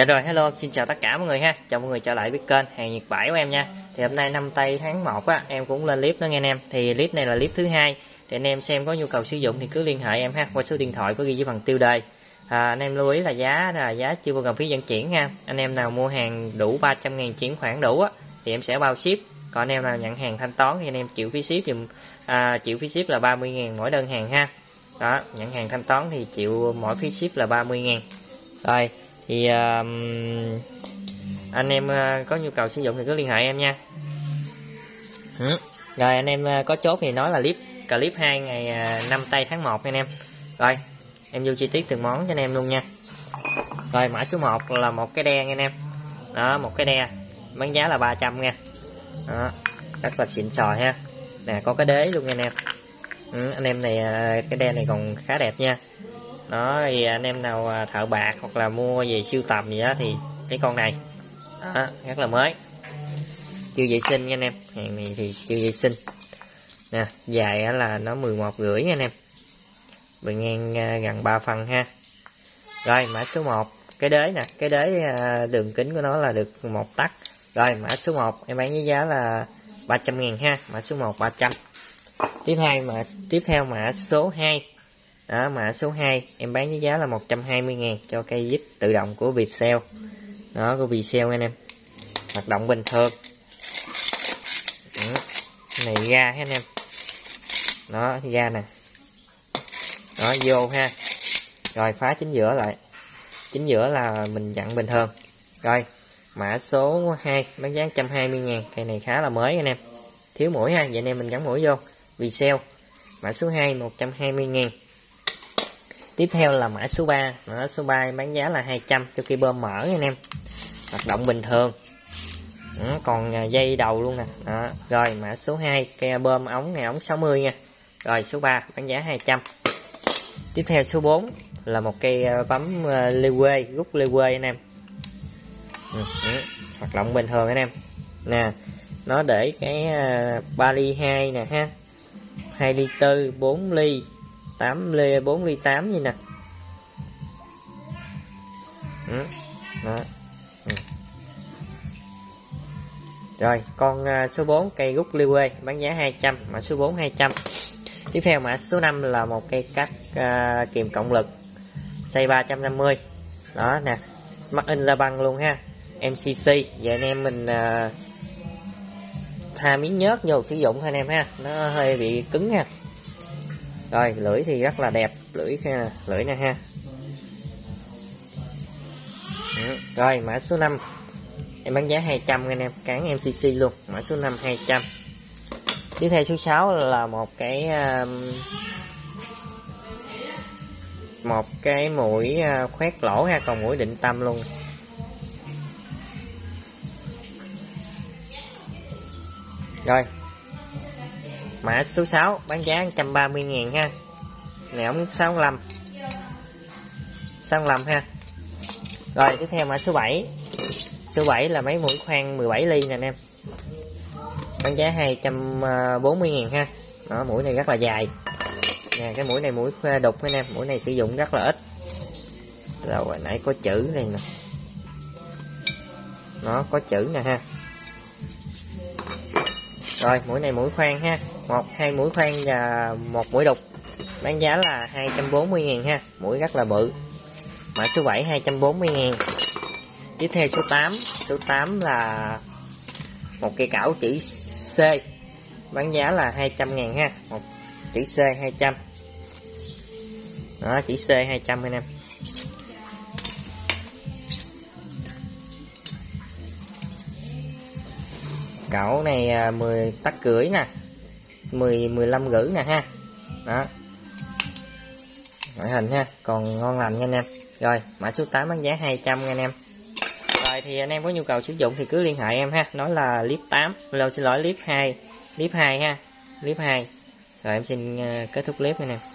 Dạ rồi hello xin chào tất cả mọi người ha. Chào mọi người trở lại với kênh hàng Nhật Bãi của em nha. Thì hôm nay năm tây tháng 1 á Em cũng lên clip đó nghe anh em. Thì clip này là clip thứ hai Thì anh em xem có nhu cầu sử dụng thì cứ liên hệ em ha Qua số điện thoại có ghi dưới phần tiêu đề. À, Anh em lưu ý là giá là giá chưa bao gồm phí vận chuyển ha Anh em nào mua hàng đủ 300 ngàn chuyển khoản đủ á Thì em sẽ bao ship. Còn anh em nào nhận hàng thanh toán thì anh em chịu phí ship dùm à, Chịu phí ship là 30 ngàn mỗi đơn hàng ha. Đó nhận hàng thanh toán thì chịu mỗi phí ship là 30 ngàn. Rồi thì uh, anh em uh, có nhu cầu sử dụng thì cứ liên hệ em nha. Ừ. rồi anh em uh, có chốt thì nói là clip clip 2 ngày uh, 5 tây tháng 1 anh em. Rồi em vô chi tiết từng món cho anh em luôn nha. Rồi mã số 1 là một cái đen anh em. Đó một cái đe. Bán giá là 300 nha. Đó rất là xịn sò ha. Nè có cái đế luôn nha anh em. Ừ, anh em này cái đen này còn khá đẹp nha đó thì anh em nào à, thợ bạc hoặc là mua về siêu tầm gì đó thì cái con này. Đó, rất là mới. Chưa vệ sinh nha anh em. Hàng này thì chưa vệ sinh. Nè dài là nó 11 rưỡi nha anh em. Bề ngang à, gần 3 phần ha. Rồi mã số 1 cái đế nè cái đế à, đường kính của nó là được một tắc rồi mã số 1 em bán với giá là 300 ngàn ha. Mã số 1 300 tiếp theo mã tiếp theo mã số 2 đó mã số 2 em bán với giá là 120 ngàn cho cây vít tự động của Vietcell. Đó, của Vietcell anh em. Hoạt động bình thường. Đó. này ra hết anh em? Đó ra nè. Đó, vô ha. Rồi, phá chính giữa lại. Chính giữa là mình dặn bình thường. Rồi, mã số 2 bán giá 120 ngàn. Cây này khá là mới anh em. Thiếu mũi ha, vậy anh em mình gắn mũi vô. Vietcell. Mã số 2 120 ngàn tiếp theo là mã số 3 mã số 3 bán giá là 200 cho cây bơm mở anh em. Hoạt động bình thường. Đó, còn à, dây đầu luôn nè. Đó. rồi mã số 2 cây bơm ống này ống 60 nha. Rồi số 3 bán giá 200 tiếp theo số 4 là một cây à, bấm à, lê quê rút lê quê anh em. Ừ, ừ. hoạt động bình thường anh em. Nè nó để cái 3 ly 2 nè ha. 2 ly 4 4 ly. 8 lê 4 ly 8 như nè ừ. Đó. Ừ. rồi con à, số 4 cây gút liêu quê bán giá 200 mã số 4 200 tiếp theo mã số 5 là một cây cắt uh, à, kìm cộng lực xây 350 đó nè mắc in ra băng luôn ha MCC giờ anh em mình uh, tha miếng nhớt vô sử dụng anh em ha nó hơi bị cứng ha rồi, lưỡi thì rất là đẹp. Lưỡi lưỡi nè, ha. Ừ. rồi, mã số 5 em bán giá 200 anh em, cán MCC luôn. Mã số 5 200 tiếp theo số 6 là một cái um, một cái mũi à, khoét lỗ ha, còn mũi định tâm luôn. Rồi mã số 6 bán giá 130 ngàn ha. Này ống 65 65 ha. Rồi tiếp theo mã số 7 số 7 là mấy mũi khoan 17 ly nè anh em. Bán giá 240 ngàn ha. Đó, mũi này rất là dài. Nè cái mũi này mũi đục anh em. Mũi này sử dụng rất là ít. Rồi nãy có chữ này nè. Nó có chữ nè ha rồi, mũi này mũi khoan ha. Một, hai mũi khoan và một mũi đục. Bán giá là 240 ngàn ha. Mũi rất là bự. Mã số 7 240 ngàn. Tiếp theo số 8 số 8 là một cây cảo chữ C. Bán giá là 200 ngàn ha. Một chữ C 200 đó, chữ C 200 anh em. Cẩu này à, 10 tắc cưỡi nè 10 15 rưỡi nè ha. Đó. Ngoại hình ha, còn ngon lành nha anh em. Rồi, mã số 8 bán giá 200 nha anh em. Rồi, thì anh em có nhu cầu sử dụng thì cứ liên hệ em ha. Nói là clip 8 lâu xin lỗi clip 2 clip 2 ha clip 2 rồi, em xin à, kết thúc clip nha anh em.